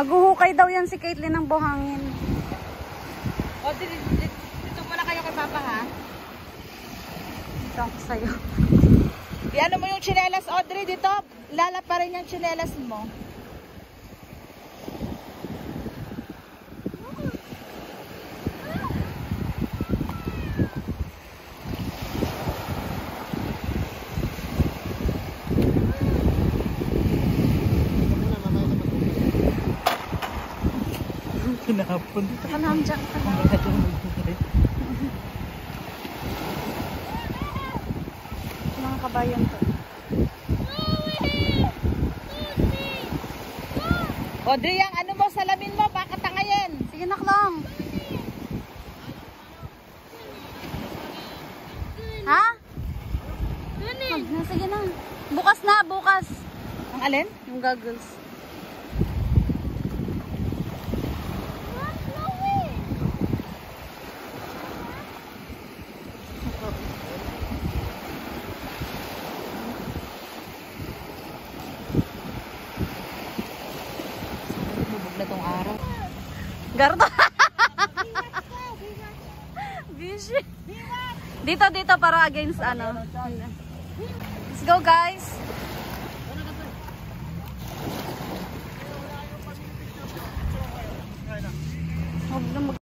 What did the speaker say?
Maghuhukay daw yan si Caitlyn ng buhangin. O, dito, dito, dito muna kayo kay Papa, ha? Ito ako sa'yo. Iano mo yung chinelas, Audrey, dito. Lala pa rin yung chinelas mo. Kinapon. Kanam dyan ka lang. Mga kabayan to. Audrey, yung ano mo, salamin mo, baka tangayin. Sige naklong. Ha? Na, sige na. Bukas na, bukas. Ang alin? Yung goggles. araw. Gardo. Bishi. Dito, dito para against ano. Let's go guys. Huwag na mag